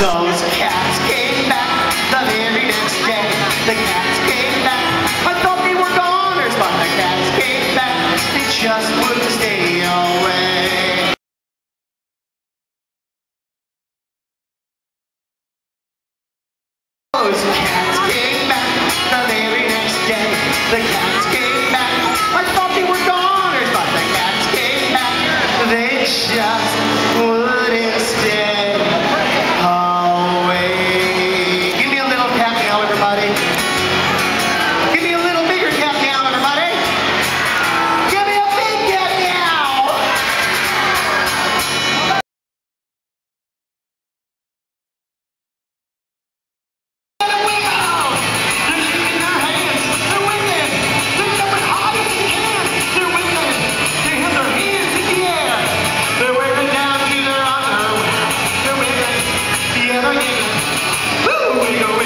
Those cats came back the very next day. The cats came back. I thought they were but the cats came back. They just wouldn't stay away. Those cats came back the very next day. The Wiggle, wiggle.